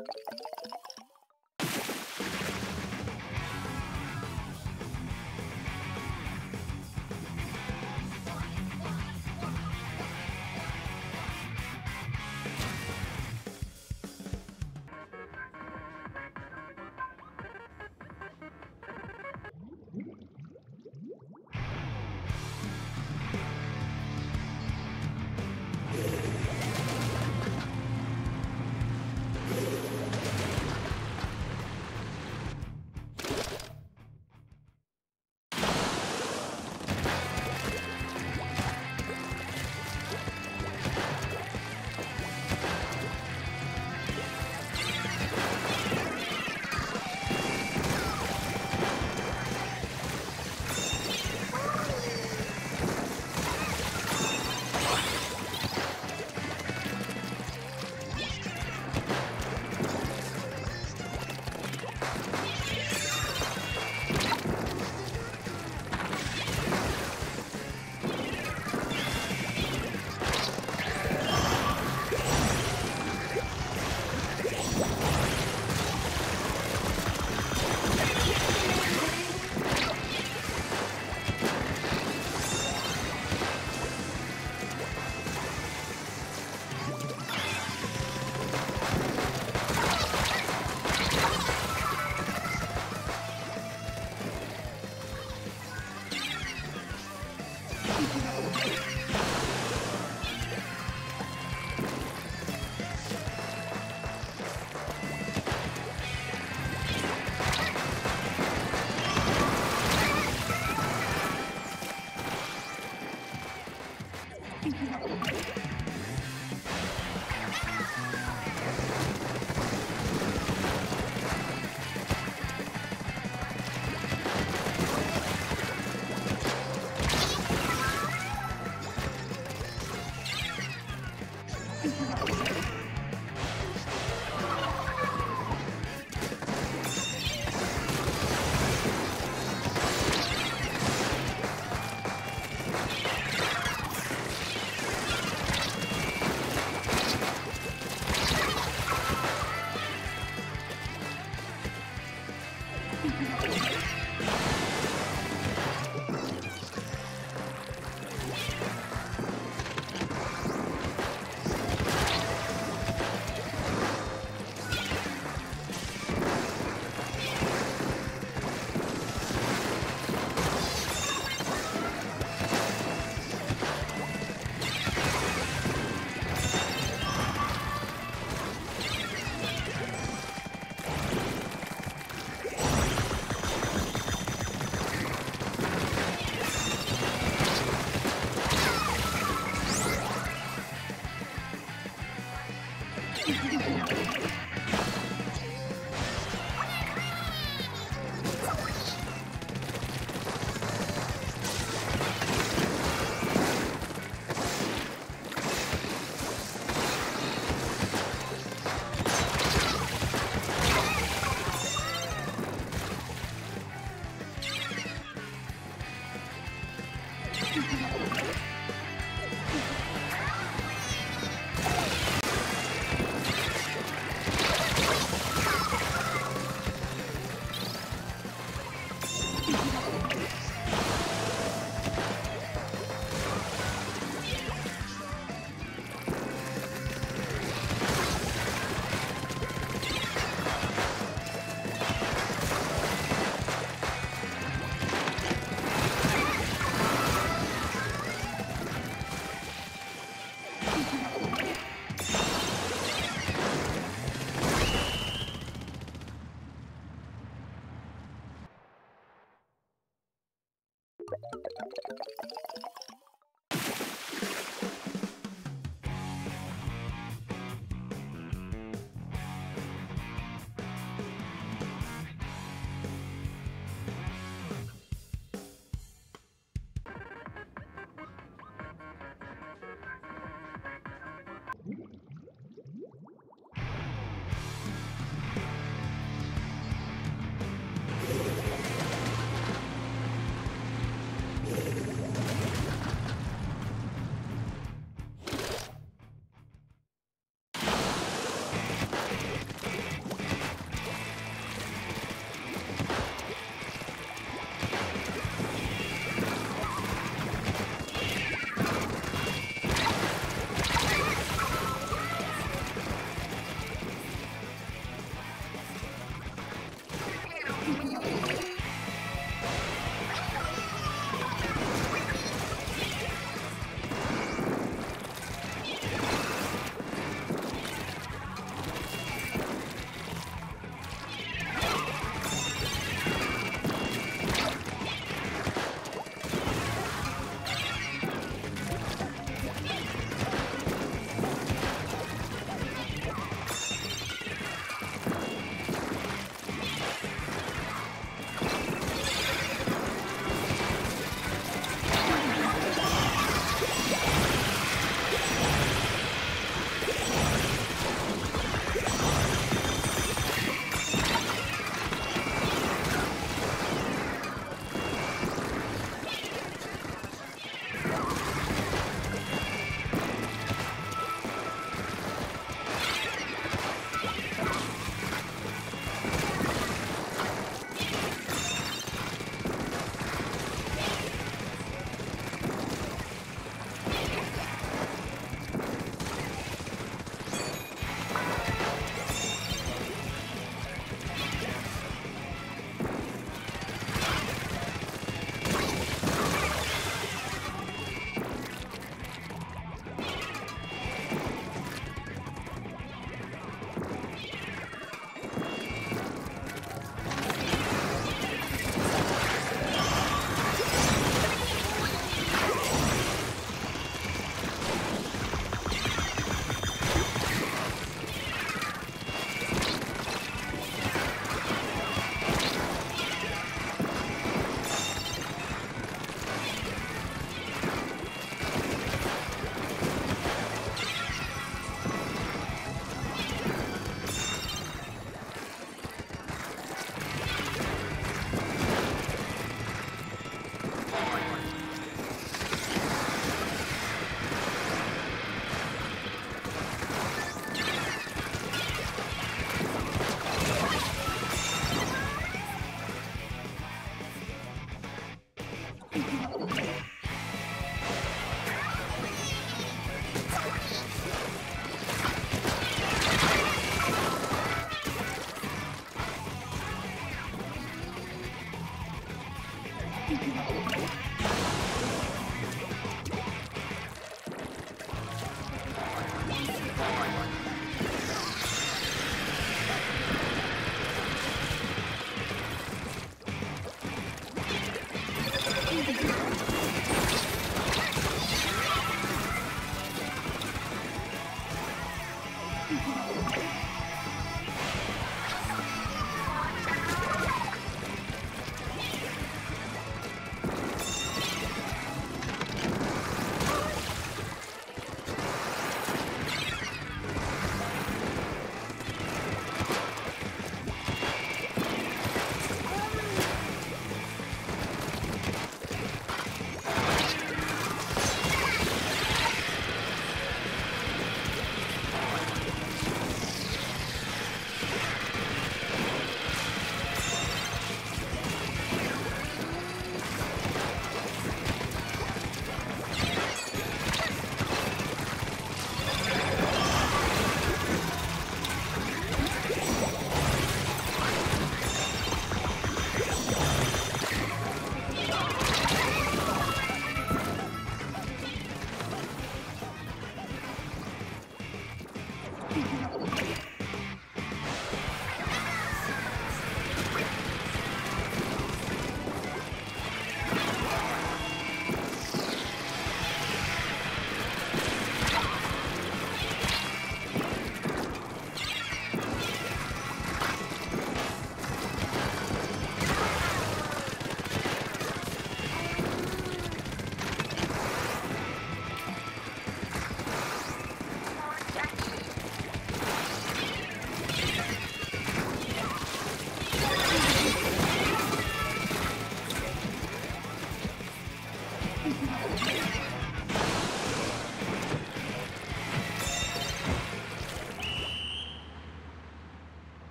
you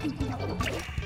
どうも。